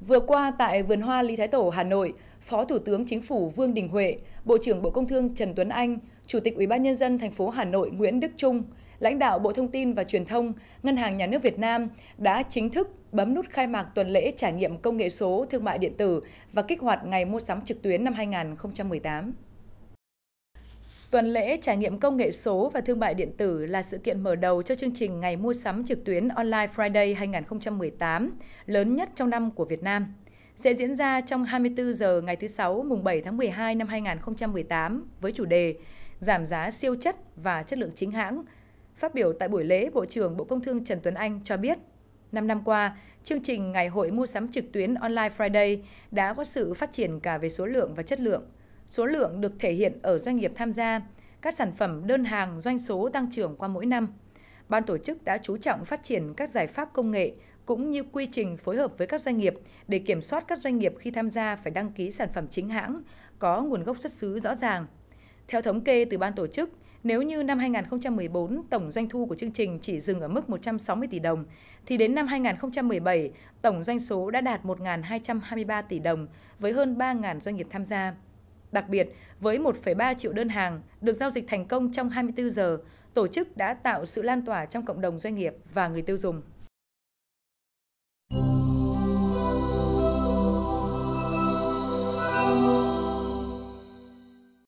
Vừa qua tại Vườn Hoa Lý Thái Tổ, Hà Nội, Phó Thủ tướng Chính phủ Vương Đình Huệ, Bộ trưởng Bộ Công Thương Trần Tuấn Anh, Chủ tịch Ủy ban nhân dân thành phố Hà Nội Nguyễn Đức Trung, lãnh đạo Bộ Thông tin và Truyền thông, Ngân hàng Nhà nước Việt Nam đã chính thức bấm nút khai mạc tuần lễ trải nghiệm công nghệ số thương mại điện tử và kích hoạt ngày mua sắm trực tuyến năm 2018. Tuần lễ trải nghiệm công nghệ số và thương mại điện tử là sự kiện mở đầu cho chương trình Ngày mua sắm trực tuyến Online Friday 2018, lớn nhất trong năm của Việt Nam. Sẽ diễn ra trong 24 giờ ngày thứ Sáu mùng 7 tháng 12 năm 2018 với chủ đề Giảm giá siêu chất và chất lượng chính hãng. Phát biểu tại buổi lễ, Bộ trưởng Bộ Công Thương Trần Tuấn Anh cho biết, năm năm qua, chương trình Ngày hội mua sắm trực tuyến Online Friday đã có sự phát triển cả về số lượng và chất lượng – Số lượng được thể hiện ở doanh nghiệp tham gia, các sản phẩm đơn hàng doanh số tăng trưởng qua mỗi năm. Ban tổ chức đã chú trọng phát triển các giải pháp công nghệ cũng như quy trình phối hợp với các doanh nghiệp để kiểm soát các doanh nghiệp khi tham gia phải đăng ký sản phẩm chính hãng có nguồn gốc xuất xứ rõ ràng. Theo thống kê từ ban tổ chức, nếu như năm 2014 tổng doanh thu của chương trình chỉ dừng ở mức 160 tỷ đồng, thì đến năm 2017 tổng doanh số đã đạt 1.223 tỷ đồng với hơn 3.000 doanh nghiệp tham gia. Đặc biệt, với 1,3 triệu đơn hàng được giao dịch thành công trong 24 giờ, tổ chức đã tạo sự lan tỏa trong cộng đồng doanh nghiệp và người tiêu dùng.